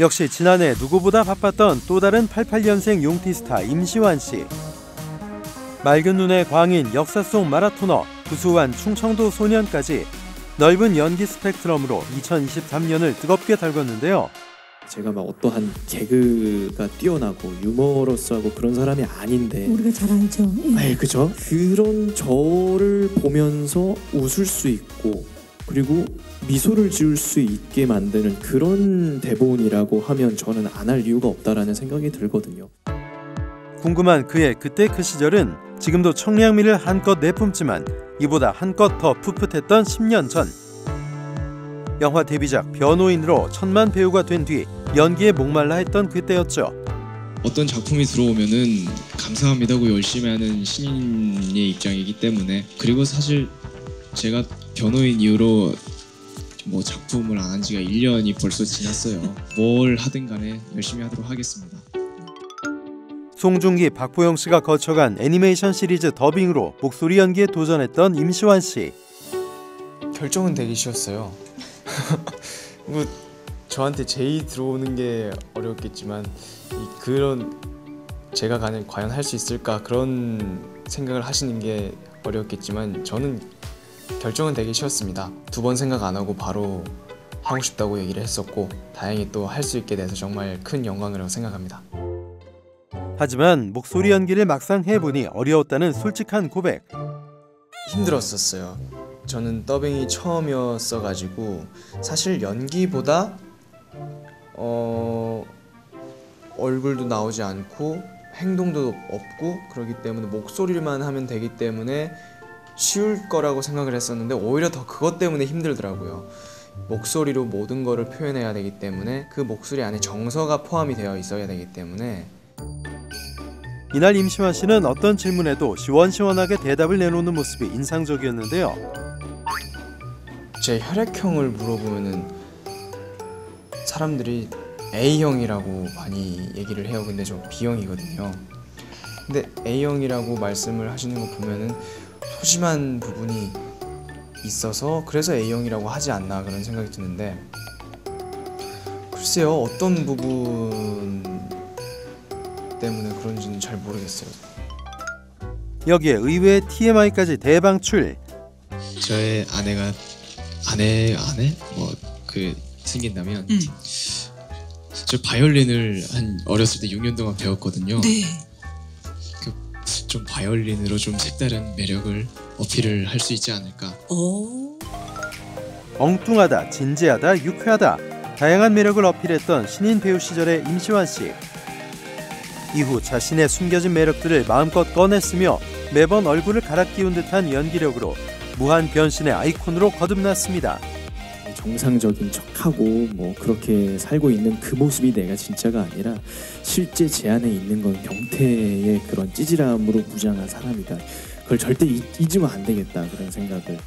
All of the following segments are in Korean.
역시 지난해 누구보다 바빴던 또 다른 88년생 용띠 스타 임시완 씨. 맑은 눈의 광인 역사 속 마라토너 구수한 충청도 소년까지 넓은 연기 스펙트럼으로 2023년을 뜨겁게 달궜는데요. 제가 막 어떠한 개그가 뛰어나고 유머러스하고 그런 사람이 아닌데 우리가 잘 알죠. 예. 네, 그죠? 그런 저를 보면서 웃을 수 있고 그리고 미소를 지을 수 있게 만드는 그런 대본이라고 하면 저는 안 할 이유가 없다라는 생각이 들거든요. 궁금한 그의 그때 그 시절은 지금도 청량미를 한껏 내뿜지만 이보다 한껏 더 풋풋했던 10년 전. 영화 데뷔작 변호인으로 천만 배우가 된 뒤 연기에 목말라 했던 그때였죠. 어떤 작품이 들어오면은 감사합니다고 열심히 하는 신인의 입장이기 때문에 그리고 사실 제가 변호인 이후로 뭐 작품을 안 한 지가 1년이 벌써 지났어요. 뭘 하든 간에 열심히 하도록 하겠습니다. 송중기, 박보영 씨가 거쳐간 애니메이션 시리즈 더빙으로 목소리 연기에 도전했던 임시완 씨. 결정은 되기 쉬웠어요. 뭐 저한테 제의 들어오는 게 어려웠겠지만 이 그런 제가 과연, 과연 할 수 있을까 그런 생각을 하시는 게 어려웠겠지만 저는 결정은 되게 쉬웠습니다. 두 번 생각 안 하고 바로 하고 싶다고 얘기를 했었고 다행히 또 할 수 있게 돼서 정말 큰 영광이라고 생각합니다. 하지만 목소리 연기를 막상 해보니 어려웠다는 솔직한 고백. 힘들었었어요. 저는 더빙이 처음이었어가지고 사실 연기보다 어 얼굴도 나오지 않고 행동도 없고 그러기 때문에 목소리만 하면 되기 때문에 쉬울 거라고 생각을 했었는데 오히려 더 그것 때문에 힘들더라고요. 목소리로 모든 거를 표현해야 되기 때문에 그 목소리 안에 정서가 포함이 되어 있어야 되기 때문에 이날 임시완 씨는 어떤 질문에도 시원시원하게 대답을 내놓는 모습이 인상적이었는데요. 제 혈액형을 물어보면은 사람들이 A형이라고 많이 얘기를 해요. 근데 저 B형이거든요. 근데 A형이라고 말씀을 하시는 거 보면은 소심한 부분이 있어서 그래서 A형이라고 하지 않나 그런 생각이 드는데 글쎄요 어떤 부분 때문에 그런지는 잘 모르겠어요. 여기에 의외의 TMI까지 대방출. 저의 아내가 아내 아내 뭐 그 생긴다면 음. 저 바이올린을 한 어렸을 때 6년 동안 배웠거든요. 네. 좀 바이올린으로 좀 색다른 매력을 어필을 할 수 있지 않을까. 오. 엉뚱하다, 진지하다, 유쾌하다 다양한 매력을 어필했던 신인 배우 시절의 임시완 씨. 이후 자신의 숨겨진 매력들을 마음껏 꺼냈으며 매번 얼굴을 갈아 끼운 듯한 연기력으로 무한 변신의 아이콘으로 거듭났습니다. 정상적인 척하고 뭐 그렇게 살고 있는 그 모습이 내가 진짜가 아니라 실제 제 안에 있는 건 병태의 그런 찌질함으로 무장한 사람이다. 그걸 절대 잊, 잊으면 안 되겠다 그런 생각을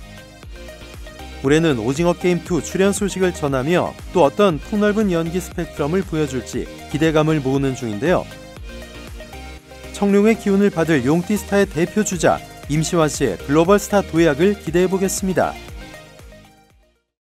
올해는 오징어 게임 2 출연 소식을 전하며 또 어떤 폭넓은 연기 스펙트럼을 보여줄지 기대감을 모으는 중인데요. 청룡의 기운을 받을 용띠 스타의 대표 주자 임시완 씨의 글로벌 스타 도약을 기대해 보겠습니다.